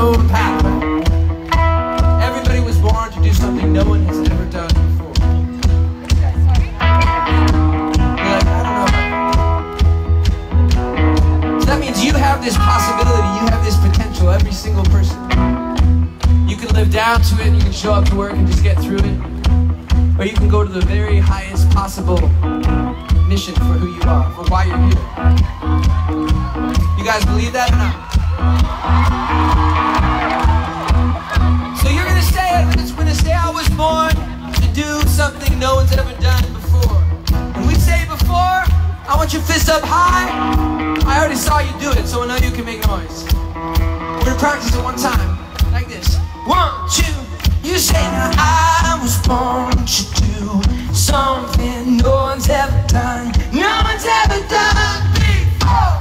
own path. Everybody was born to do something no one has ever done before. Like, I don't know. So that means you have this possibility, you have this potential, every single person. You can live down to it, you can show up to work and just get through it. Or you can go to the very highest possible mission for who you are, for why you're here. You guys believe that or not? Something no one's ever done before. When we say before, I want your fist up high. I already saw you do it, so I know you can make noise. We're gonna practice it one time, like this. One, two, you say now I was born to do something no one's ever done. No one's ever done before.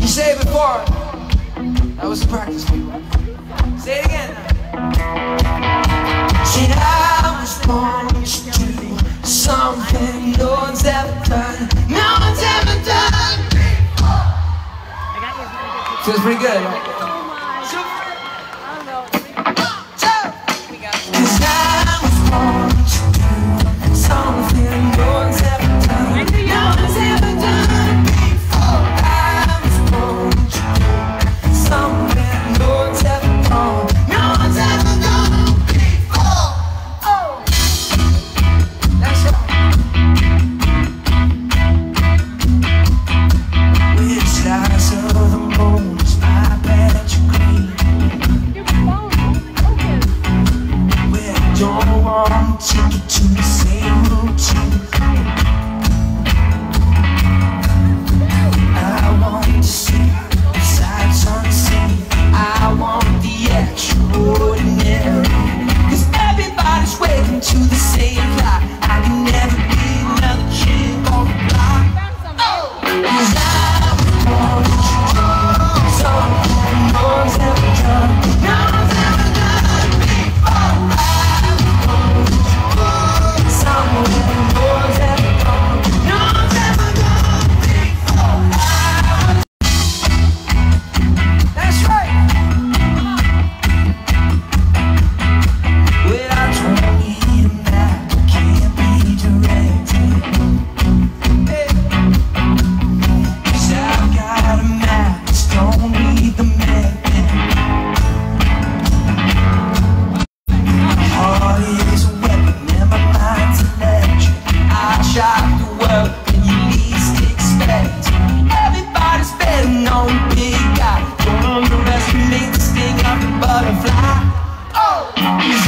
You say before. That was the practice, people. Feels pretty good, right? on, take it to the same routine. fly. Oh.